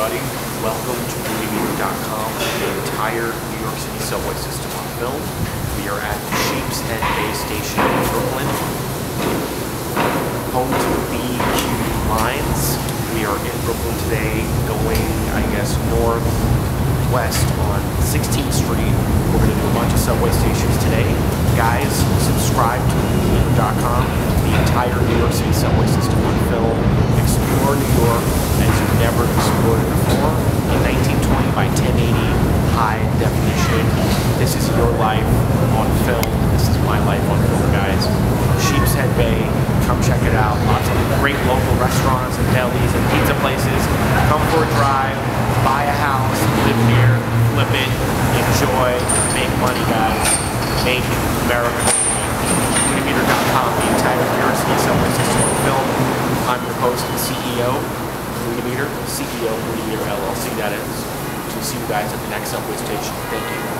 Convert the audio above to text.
everybody. Welcome to MuniMeter.com, the entire New York City subway system on film. We are at Sheepshead Bay Station in Brooklyn, home to the BQ lines. We are in Brooklyn today, going, I guess, northwest on 16th Street. We're going to do a bunch of subway stations today. Guys, subscribe to MuniMeter.com, the entire New York City subway system on film. Explore New York as you've never explored it before. A 1920 by 1080 high definition. This is your life on film. This is my life on film, guys. Sheepshead Bay, come check it out. Lots of great local restaurants and delis and pizza places. Come for a drive, buy a house, live here, flip it, enjoy, make money, guys. Make America. MuniMeter.com, the entire York City subway system film. I'm your host and CEO, Unimeter, CEO of MuniMeter LLC, that is. We'll see you guys at the next subway station. Thank you.